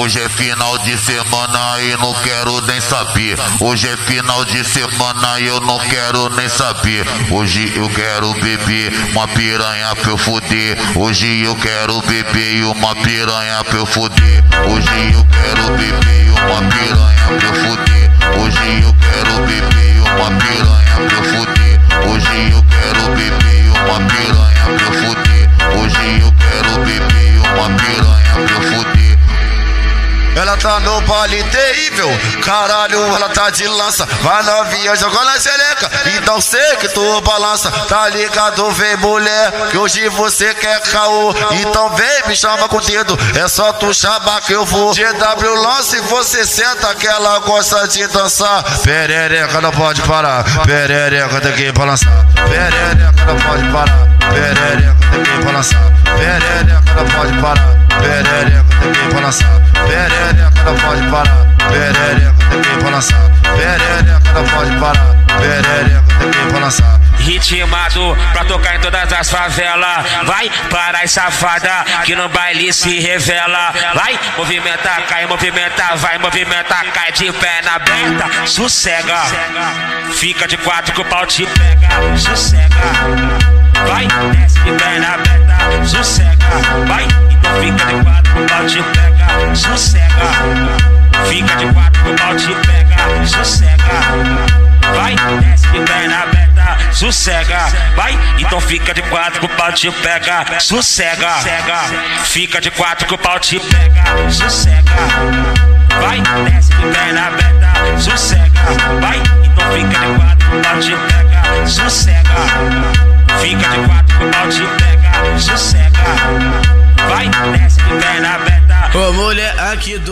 Hoje é final de semana e não quero nem saber. Hoje é final de semana e eu não quero nem saber. Hoje eu quero beber uma piranha pra eu foder. Hoje eu quero beber uma piranha pra eu foder. Hoje Ela tá no baile terrível, caralho, ela tá de lança. Vai novinha, jogando na xereca, então sei que tu balança. Tá ligado, vem mulher, que hoje você quer caô. Então vem, me chama com o dedo, é só tu chamar que eu vou. GW lance, você senta que ela gosta de dançar. Perereca não pode parar, perereca tem que balançar. Perereca não pode parar, perereca tem que balançar. Perereca não pode parar, perereca tem que balançar. Perereca não pode parar, perereca tem que balançar. Perereca não pode parar, perereca tem que balançar. Ritmado pra tocar em todas as favelas. Vai para safada que no baile se revela. Vai movimenta, cai, movimenta, vai movimenta, cai de perna aberta. Sossega, fica de quatro que o pau te pega. Sossega, sossega, vai, então fica de quatro que o pau te pega, sossega, fica de quatro que o pau te pega, sossega, vai, desce de perna aberta, sossega, vai, então fica de quatro que o pau te pega, sossega, fica de quatro que o pau te pega, sossega, vai, desce de perna aberta, Ô mulher aqui do